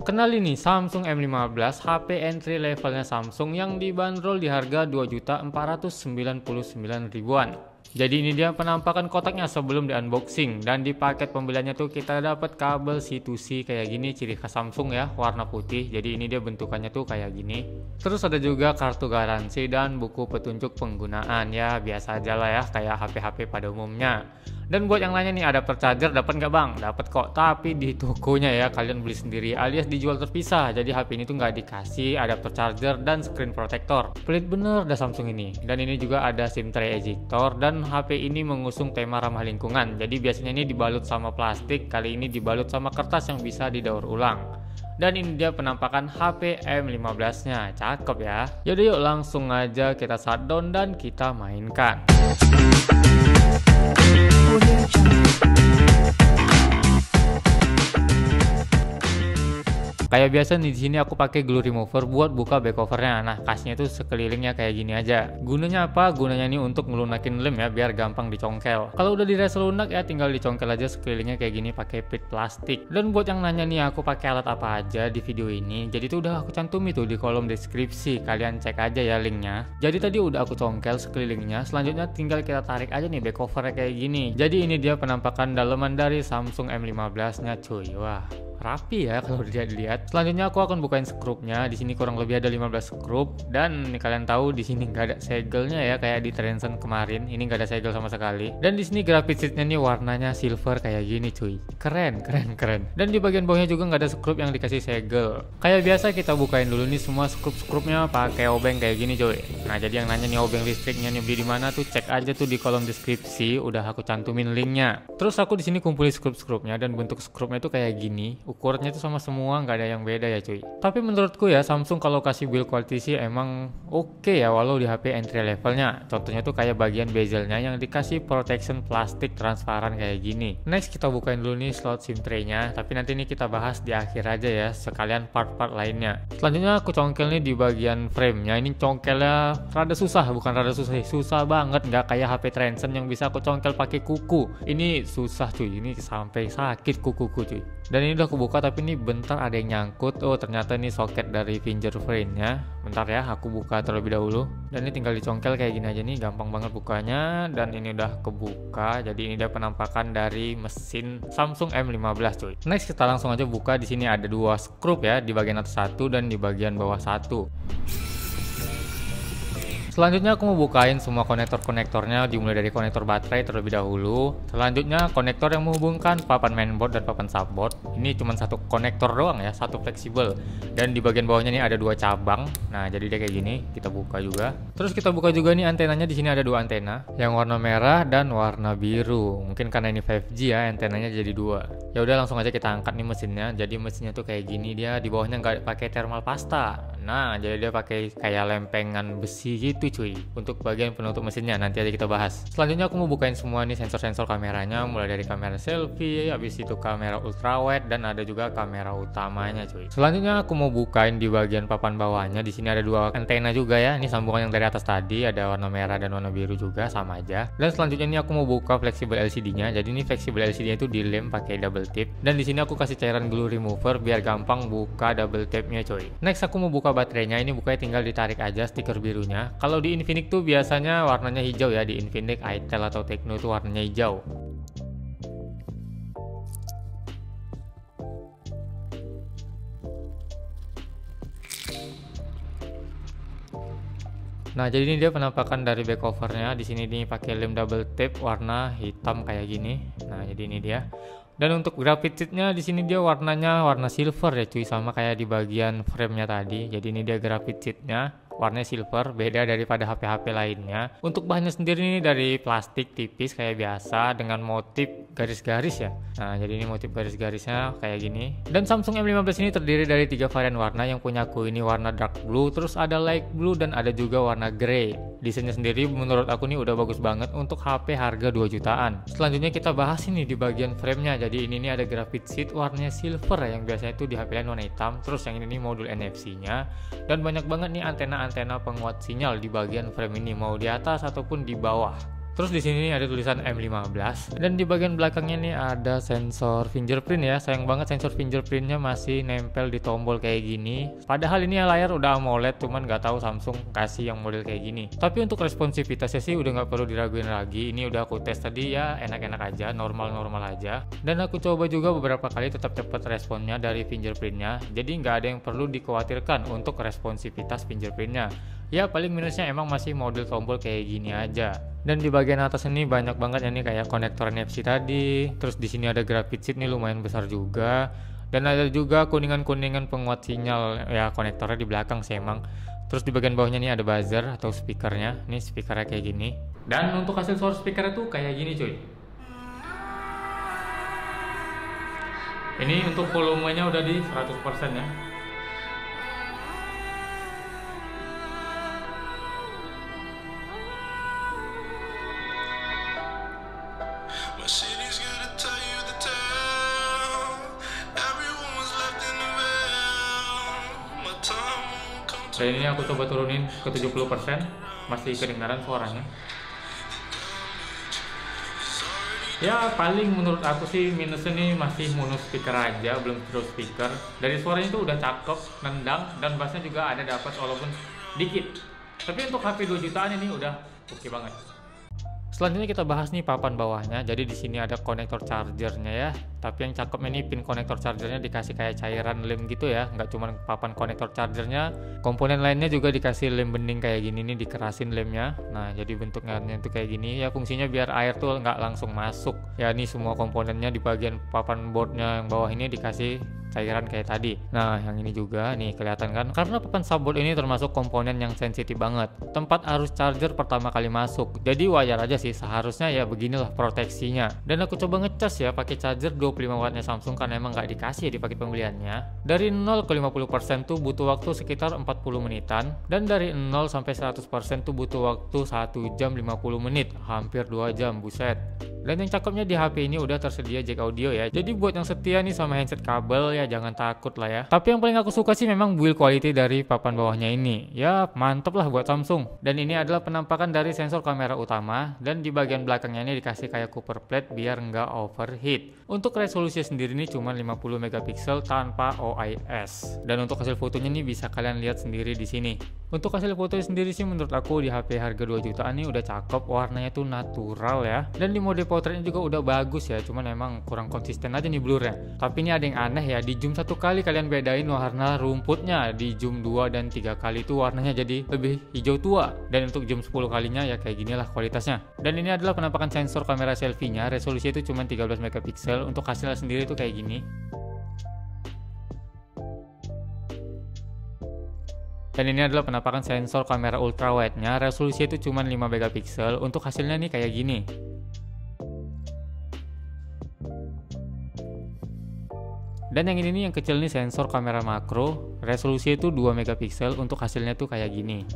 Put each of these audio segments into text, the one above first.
Kenal ini Samsung M15 HP entry levelnya Samsung yang dibanderol di harga 2.499 ribuan. Jadi ini dia penampakan kotaknya sebelum di unboxing dan di paket pembeliannya tuh kita dapat kabel C2C kayak gini ciri khas Samsung ya warna putih. Jadi ini dia bentukannya tuh kayak gini. Terus ada juga kartu garansi dan buku petunjuk penggunaan ya biasa aja lah ya kayak HP-HP pada umumnya. Dan buat yang lainnya nih adapter charger dapat nggak bang? Dapat kok, tapi di tokonya ya kalian beli sendiri alias dijual terpisah. Jadi HP ini tuh nggak dikasih adapter charger dan screen protector. Pelit bener dah Samsung ini. Dan ini juga ada SIM tray ejector dan HP ini mengusung tema ramah lingkungan. Jadi biasanya ini dibalut sama plastik, kali ini dibalut sama kertas yang bisa didaur ulang. Dan ini dia penampakan HP M15 nya Cakep ya Yaudah yuk langsung aja kita shutdown dan kita mainkan Kayak biasa nih di sini aku pakai glue remover buat buka back covernya. Nah, kasnya itu sekelilingnya kayak gini aja. Gunanya apa? Gunanya ini untuk ngelunakin lem ya biar gampang dicongkel. Kalau udah dirasa lunak ya tinggal dicongkel aja sekelilingnya kayak gini pakai pit plastik. Dan buat yang nanya nih aku pakai alat apa aja di video ini. Jadi itu udah aku cantum itu di kolom deskripsi. Kalian cek aja ya linknya. Jadi tadi udah aku congkel sekelilingnya. Selanjutnya tinggal kita tarik aja nih back covernya kayak gini. Jadi ini dia penampakan daleman dari Samsung M15 nya cuy. Wah, rapi ya kalau dilihat. Selanjutnya aku akan bukain skrupnya. Di sini kurang lebih ada 15 skrup dan kalian tahu di sini nggak ada segelnya ya kayak di Trenson kemarin. Ini nggak ada segel sama sekali. Dan di sini grafit sheetnya nih warnanya silver kayak gini cuy. Keren, keren, keren. Dan di bagian bawahnya juga nggak ada skrup yang dikasih segel. Kayak biasa kita bukain dulu nih semua skrup-skrupnya pakai obeng kayak gini cuy. Nah jadi yang nanya nih obeng listriknya nih beli di mana tuh cek aja tuh di kolom deskripsi. Udah aku cantumin linknya. Terus aku di sini kumpulin skrup-skrupnya dan bentuk skrupnya tuh kayak gini ukurannya itu sama semua nggak ada yang beda ya cuy. Tapi menurutku ya Samsung kalau kasih build quality sih emang oke okay ya walau di HP entry levelnya. Contohnya tuh kayak bagian bezelnya yang dikasih protection plastik transparan kayak gini. Next kita bukain dulu nih slot SIM tray-nya tapi nanti ini kita bahas di akhir aja ya sekalian part-part lainnya. Selanjutnya aku congkel nih di bagian frame-nya. Ini congkelnya rada susah bukan rada susah susah banget. Nggak kayak HP Transcend yang bisa aku congkel pakai kuku. Ini susah cuy. Ini sampai sakit kukuku cuy dan ini udah aku buka tapi ini bentar ada yang nyangkut. Oh ternyata ini soket dari fingerprint nya bentar ya aku buka terlebih dahulu. Dan ini tinggal dicongkel kayak gini aja nih gampang banget bukanya. Dan ini udah kebuka jadi ini dia penampakan dari mesin Samsung M15 cuy. Next kita langsung aja buka. Di sini ada dua skrup ya di bagian atas satu dan di bagian bawah satu Selanjutnya aku mau bukain semua konektor-konektornya dimulai dari konektor baterai terlebih dahulu. Selanjutnya konektor yang menghubungkan papan mainboard dan papan subboard. Ini cuma satu konektor doang ya, satu fleksibel. Dan di bagian bawahnya ini ada dua cabang. Nah, jadi dia kayak gini. Kita buka juga. Terus kita buka juga nih antenanya di sini ada dua antena, yang warna merah dan warna biru. Mungkin karena ini 5G ya, antenanya jadi dua. Ya udah langsung aja kita angkat nih mesinnya. Jadi mesinnya tuh kayak gini dia di bawahnya nggak pakai thermal pasta. Nah, jadi dia pakai kayak lempengan besi gitu cuy untuk bagian penutup mesinnya nanti aja kita bahas. Selanjutnya aku mau bukain semua nih sensor-sensor kameranya mulai dari kamera selfie, habis itu kamera ultrawide dan ada juga kamera utamanya cuy. Selanjutnya aku mau bukain di bagian papan bawahnya. Di sini ada dua antena juga ya. Ini sambungan yang dari atas tadi ada warna merah dan warna biru juga sama aja. Dan selanjutnya ini aku mau buka fleksibel LCD-nya. Jadi ini fleksibel LCD-nya itu dilem pakai double tip dan di sini aku kasih cairan glue remover biar gampang buka double tape-nya coy. Next aku mau buka baterainya. Ini bukanya tinggal ditarik aja stiker birunya. Kalau di Infinix tuh biasanya warnanya hijau ya di Infinix, Itel atau Tecno itu warnanya hijau. Nah, jadi ini dia penampakan dari back covernya. Di sini ini pakai lem double tape warna hitam kayak gini. Nah, jadi ini dia. Dan untuk graphic sheetnya di sini dia warnanya warna silver ya cuy sama kayak di bagian frame-nya tadi. Jadi ini dia graphic sheetnya warnanya silver beda daripada HP-HP lainnya. Untuk bahannya sendiri ini dari plastik tipis kayak biasa dengan motif garis-garis ya. Nah jadi ini motif garis-garisnya kayak gini. Dan Samsung M15 ini terdiri dari tiga varian warna. Yang punya aku ini warna dark blue terus ada light blue dan ada juga warna grey. Desainnya sendiri menurut aku ini udah bagus banget untuk HP harga 2 jutaan. Selanjutnya kita bahas ini di bagian framenya. Jadi ini nih ada graphic sheet warnanya silver yang biasanya itu di HP lain warna hitam terus yang ini nih modul NFC nya dan banyak banget nih antena antena penguat sinyal di bagian frame ini mau di atas ataupun di bawah Terus di sini ada tulisan M15 dan di bagian belakangnya nih ada sensor fingerprint ya. Sayang banget sensor fingerprintnya masih nempel di tombol kayak gini. Padahal ini layar udah AMOLED, cuman nggak tahu Samsung kasih yang model kayak gini. Tapi untuk responsivitasnya sih udah nggak perlu diraguin lagi. Ini udah aku tes tadi ya, enak-enak aja, normal-normal aja. Dan aku coba juga beberapa kali tetap cepat responnya dari fingerprintnya. Jadi nggak ada yang perlu dikhawatirkan untuk responsivitas fingerprintnya. Ya paling minusnya emang masih model tombol kayak gini aja. Dan di bagian atas ini banyak banget nih kayak konektor NFC tadi. Terus di sini ada graphic sheet nih lumayan besar juga. Dan ada juga kuningan-kuningan penguat sinyal ya konektornya di belakang sih emang. Terus di bagian bawahnya nih ada buzzer atau speakernya. Ini speakernya kayak gini. Dan untuk hasil suara speaker itu kayak gini cuy. Ini untuk volumenya udah di 100% ya dan ini aku coba turunin ke 70% masih kedengaran suaranya. Ya paling menurut aku sih minusnya nih masih mono speaker aja belum terus speaker. Dari suaranya itu udah cakep nendang dan bassnya juga ada dapat walaupun dikit. Tapi untuk HP 2 jutaan ini udah oke okay banget Selanjutnya kita bahas nih papan bawahnya. Jadi di sini ada konektor chargernya ya. Tapi yang cakep ini pin konektor chargernya dikasih kayak cairan lem gitu ya. Nggak cuma papan konektor chargernya, komponen lainnya juga dikasih lem bening kayak gini nih dikerasin lemnya. Nah jadi bentuknya itu kayak gini ya fungsinya biar air tuh nggak langsung masuk. Ya ini semua komponennya di bagian papan boardnya yang bawah ini dikasih cairan kayak tadi. Nah, yang ini juga nih kelihatan kan karena papan subboard ini termasuk komponen yang sensitif banget. Tempat arus charger pertama kali masuk. Jadi wajar aja sih seharusnya ya beginilah proteksinya. Dan aku coba ngecas ya pakai charger 25 wattnya Samsung karena emang nggak dikasih ya di paket pembeliannya. Dari 0 ke 50% tuh butuh waktu sekitar 40 menitan dan dari 0 sampai 100% tuh butuh waktu 1 jam 50 menit, hampir 2 jam buset. Dan yang cakepnya di HP ini udah tersedia jack audio ya. Jadi buat yang setia nih sama handset kabel ya jangan takut lah ya. Tapi yang paling aku suka sih memang build quality dari papan bawahnya ini. Ya mantep lah buat Samsung. Dan ini adalah penampakan dari sensor kamera utama dan di bagian belakangnya ini dikasih kayak copper plate biar nggak overheat. Untuk resolusi sendiri ini cuma 50 megapiksel tanpa OIS. Dan untuk hasil fotonya nih bisa kalian lihat sendiri di sini. Untuk hasil foto sendiri sih menurut aku di HP harga 2 jutaan ini udah cakep, warnanya tuh natural ya. Dan di mode potretnya juga udah bagus ya, cuman emang kurang konsisten aja nih blurnya. Tapi ini ada yang aneh ya, di zoom satu kali kalian bedain warna rumputnya, di zoom 2 dan 3 kali itu warnanya jadi lebih hijau tua. Dan untuk zoom 10 kalinya ya kayak gini lah kualitasnya. Dan ini adalah penampakan sensor kamera selfie-nya, resolusi itu cuma 13 megapiksel, untuk hasilnya sendiri tuh kayak gini. Dan ini adalah penampakan sensor kamera ultrawide-nya, resolusi itu cuma 5 megapiksel, untuk hasilnya nih kayak gini. Dan yang ini nih yang kecil nih sensor kamera makro, resolusi itu 2 megapiksel, untuk hasilnya tuh kayak gini.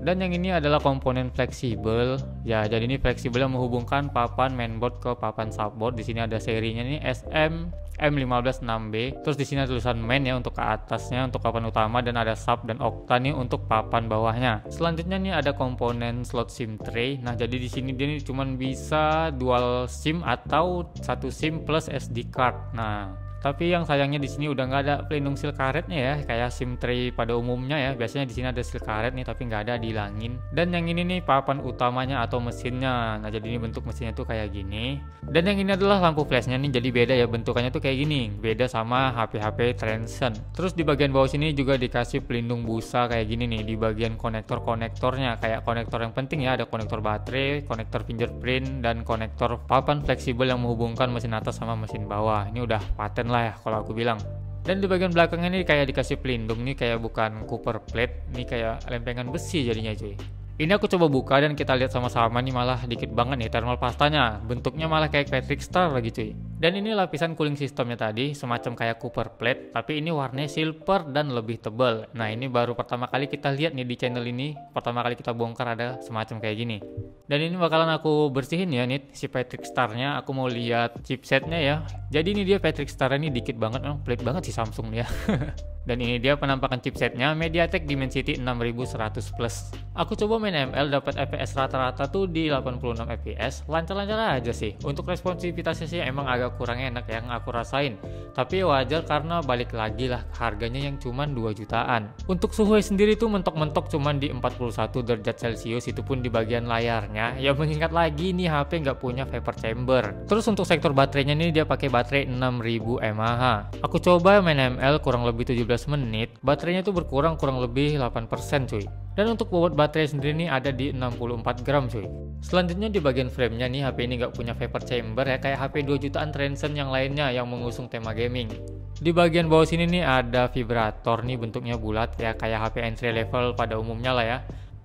Dan yang ini adalah komponen fleksibel. Ya, jadi ini fleksibel yang menghubungkan papan mainboard ke papan subboard. Di sini ada serinya ini SM M156B. Terus di sini ada tulisan main ya untuk ke atasnya untuk papan utama dan ada sub dan octa nih untuk papan bawahnya. Selanjutnya nih ada komponen slot SIM tray. Nah, jadi di sini dia nih cuma bisa dual SIM atau satu SIM plus SD card. Nah, tapi yang sayangnya di sini udah nggak ada pelindung seal karetnya ya, kayak SIM tray pada umumnya ya. Biasanya di sini ada seal karet nih, tapi nggak ada dihilangin. Dan yang ini nih papan utamanya atau mesinnya. Nah jadi ini bentuk mesinnya tuh kayak gini. Dan yang ini adalah lampu flashnya nih, jadi beda ya bentukannya tuh kayak gini. Beda sama HP-HP Transcend. Terus di bagian bawah sini juga dikasih pelindung busa kayak gini nih di bagian konektor-konektornya. Kayak konektor yang penting ya, ada konektor baterai, konektor fingerprint, dan konektor papan fleksibel yang menghubungkan mesin atas sama mesin bawah. Ini udah paten lah ya kalau aku bilang. Dan di bagian belakang ini kayak dikasih pelindung nih kayak bukan copper plate nih kayak lempengan besi jadinya cuy. Ini aku coba buka dan kita lihat sama-sama nih malah dikit banget nih thermal pastanya. Bentuknya malah kayak Patrick Star lagi cuy Dan ini lapisan cooling systemnya tadi, semacam kayak copper plate, tapi ini warnanya silver dan lebih tebal. Nah ini baru pertama kali kita lihat nih di channel ini, pertama kali kita bongkar ada semacam kayak gini. Dan ini bakalan aku bersihin ya nih si Patrick Star-nya, aku mau lihat chipsetnya ya. Jadi ini dia Patrick Star ini dikit banget, oh, pelit banget sih Samsung ya. Dan ini dia penampakan chipsetnya MediaTek Dimensity 6100 Plus. Aku coba main ML dapat FPS rata-rata tuh di 86 FPS, lancar-lancar aja sih. Untuk responsivitasnya sih emang agak kurang enak yang aku rasain. Tapi wajar karena balik lagi lah harganya yang cuma 2 jutaan. Untuk suhu sendiri tuh mentok-mentok cuma di 41 derajat Celcius itu pun di bagian layarnya. Ya mengingat lagi nih HP nggak punya vapor chamber. Terus untuk sektor baterainya nih dia pakai baterai 6000 mAh. Aku coba main ML kurang lebih 17 menit, baterainya itu berkurang kurang lebih 8% cuy. Dan untuk bobot baterai sendiri ini ada di 64 gram cuy. Selanjutnya di bagian framenya nih HP ini nggak punya vapor chamber ya kayak HP 2 jutaan Transcend yang lainnya yang mengusung tema gaming. Di bagian bawah sini nih ada vibrator nih bentuknya bulat ya kayak HP entry level pada umumnya lah ya.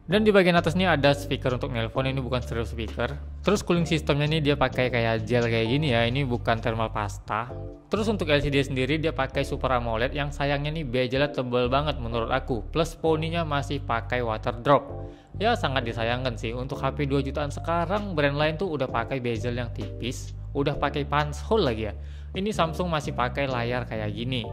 Dan di bagian atas ini ada speaker untuk nelpon, ini bukan stereo speaker. Terus cooling sistemnya ini dia pakai kayak gel kayak gini ya, ini bukan thermal pasta. Terus untuk LCD sendiri dia pakai Super AMOLED yang sayangnya nih bezelnya tebal banget menurut aku. Plus poninya masih pakai water drop. Ya sangat disayangkan sih, untuk HP 2 jutaan sekarang brand lain tuh udah pakai bezel yang tipis, udah pakai punch hole lagi ya. Ini Samsung masih pakai layar kayak gini.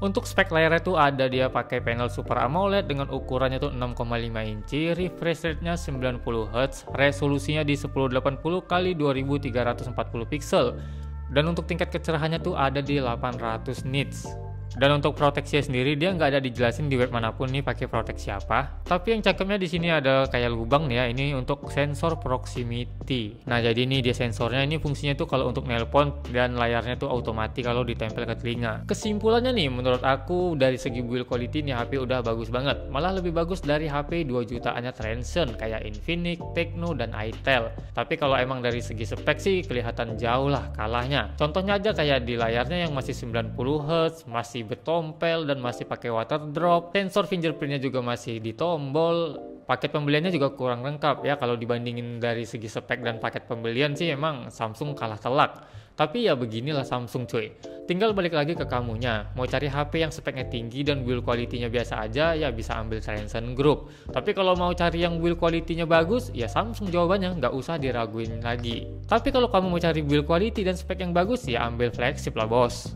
Untuk spek layarnya tuh ada dia pakai panel Super AMOLED dengan ukurannya tuh 6,5 inci, refresh rate-nya 90 Hz, resolusinya di 1080 x 2340 pixel. Dan untuk tingkat kecerahannya tuh ada di 800 nits. Dan untuk proteksi sendiri dia nggak ada dijelasin di web mana pun nih pakai proteksi apa. Tapi yang cakepnya di sini ada kayak lubang nih ya. Ini untuk sensor proximity. Nah jadi ini dia sensornya. Ini fungsinya tuh kalau untuk nelpon dan layarnya tuh otomatis kalau ditempel ke telinga. Kesimpulannya nih menurut aku dari segi build quality nih HP udah bagus banget. Malah lebih bagus dari HP 2 jutaannya Transcend kayak Infinix, Tecno dan Itel. Tapi kalau emang dari segi spek sih kelihatan jauh lah kalahnya. Contohnya aja kayak di layarnya yang masih 90 Hz, masih masih bertompel dan masih pakai water drop. Sensor fingerprintnya juga masih di tombol. Paket pembeliannya juga kurang lengkap ya kalau dibandingin dari segi spek dan paket pembelian sih emang Samsung kalah telak. Tapi ya beginilah Samsung cuy. Tinggal balik lagi ke kamunya. Mau cari HP yang speknya tinggi dan build quality-nya biasa aja ya bisa ambil Transcend Group. Tapi kalau mau cari yang build quality-nya bagus ya Samsung jawabannya nggak usah diraguin lagi. Tapi kalau kamu mau cari build quality dan spek yang bagus ya ambil flagship lah bos.